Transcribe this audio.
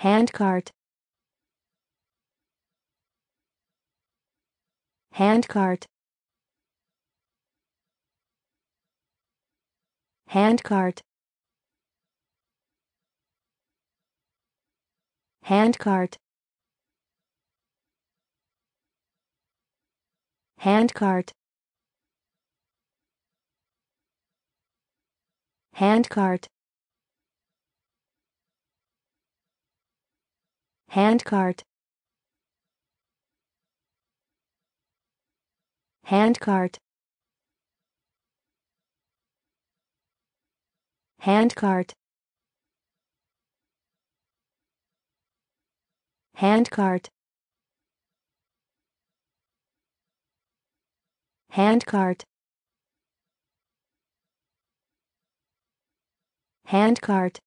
handcart. Handcart. Handcart. Handcart. Handcart. Handcart handcart. Handcart. Handcart. Handcart. Handcart. Handcart